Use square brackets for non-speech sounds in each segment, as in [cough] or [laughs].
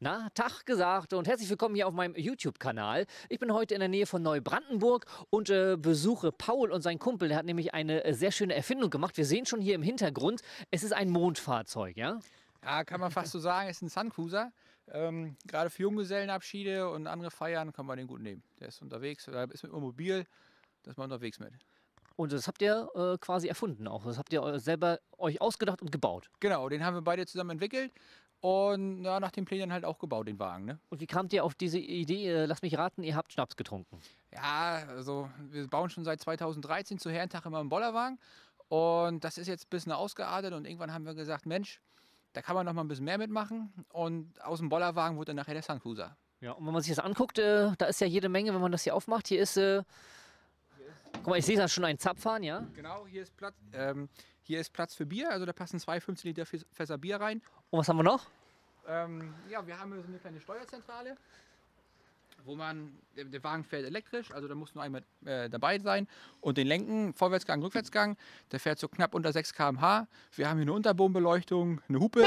Tag gesagt und herzlich willkommen hier auf meinem YouTube-Kanal. Ich bin heute in der Nähe von Neubrandenburg und äh, besuche Paul und seinen Kumpel. Der hat nämlich eine äh, sehr schöne Erfindung gemacht. Wir sehen schon hier im Hintergrund, es ist ein Mondfahrzeug, ja? Ja, kann man fast so sagen, es ist ein Suncruiser. Ähm, gerade für Junggesellenabschiede und andere Feiern kann man den gut nehmen. Der ist unterwegs, der ist mit Mobil, da ist man unterwegs mit. Und das habt ihr äh, quasi erfunden auch. Das habt ihr äh, selber euch ausgedacht und gebaut. Genau, den haben wir beide zusammen entwickelt und ja, nach den Plänen halt auch gebaut, den Wagen. Ne? Und wie kamt ihr auf diese Idee? Äh, Lass mich raten, ihr habt Schnaps getrunken. Ja, also wir bauen schon seit 2013 zu Herrentag immer einen Bollerwagen und das ist jetzt ein bisschen ausgeartet und irgendwann haben wir gesagt, Mensch, da kann man noch mal ein bisschen mehr mitmachen und aus dem Bollerwagen wurde dann nachher der Suncruiser. Ja, und wenn man sich das anguckt, äh, da ist ja jede Menge, wenn man das hier aufmacht. Hier ist, äh, guck mal, ich sehe da schon ein Zapfhahn, ja? Genau, hier ist Platz, ähm, hier ist Platz für Bier, also da passen zwei 15 Liter Fäs- Fässer Bier rein. Und was haben wir noch? Ähm, ja, wir haben so eine kleine Steuerzentrale, wo man, der, der Wagen fährt elektrisch, also da muss nur einmal äh, dabei sein und den Lenken, Vorwärtsgang, Rückwärtsgang, der fährt so knapp unter 6 km/h. Wir haben hier eine Unterbodenbeleuchtung, eine Hupe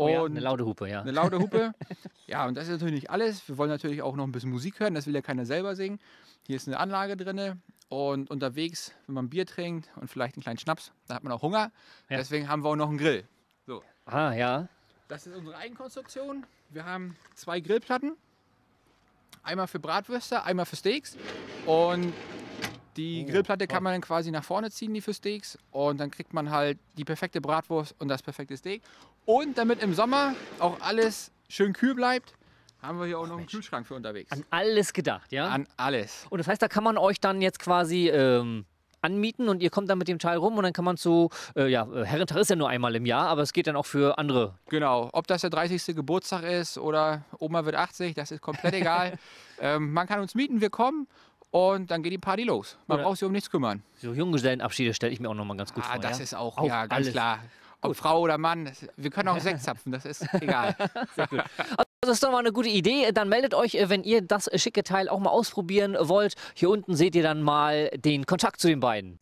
Oh ja, eine laute Hupe, ja. eine laute Hupe. [laughs] ja, und das ist natürlich nicht alles. Wir wollen natürlich auch noch ein bisschen Musik hören, das will ja keiner selber singen. Hier ist eine Anlage drin und unterwegs, wenn man Bier trinkt und vielleicht einen kleinen Schnaps, da hat man auch Hunger. Ja. Deswegen haben wir auch noch einen Grill. So. Ah, ja. Das ist unsere Eigenkonstruktion. Wir haben zwei Grillplatten. Einmal für Bratwürste, einmal für Steaks. Und die Oh, Grillplatte kann man dann quasi nach vorne ziehen, die für Steaks. Und dann kriegt man halt die perfekte Bratwurst und das perfekte Steak. Und damit im Sommer auch alles schön kühl bleibt, haben wir hier auch noch einen Kühlschrank für unterwegs. An alles gedacht, ja? An alles. Und das heißt, da kann man euch dann jetzt quasi ähm, anmieten und ihr kommt dann mit dem Teil rum und dann kann man zu, äh, ja, äh, Herrentag ist ja nur einmal im Jahr, aber es geht dann auch für andere. Genau, ob das der 30. Geburtstag ist oder Oma wird 80, das ist komplett egal. [laughs] ähm, man kann uns mieten, wir kommen und dann geht die Party los. Man Oder- braucht sich um nichts kümmern. So Junggesellenabschede stelle ich mir auch nochmal ganz gut ah, vor. das ja? ist auch, Auch ja, ganz alles. klar. Ob Frau oder Mann, wir können auch Sekt zapfen, das ist egal. [laughs] Also das ist doch mal eine gute Idee. Dann meldet euch, äh, wenn ihr das schicke Teil auch mal ausprobieren wollt. Hier unten seht ihr dann mal den Kontakt zu den beiden.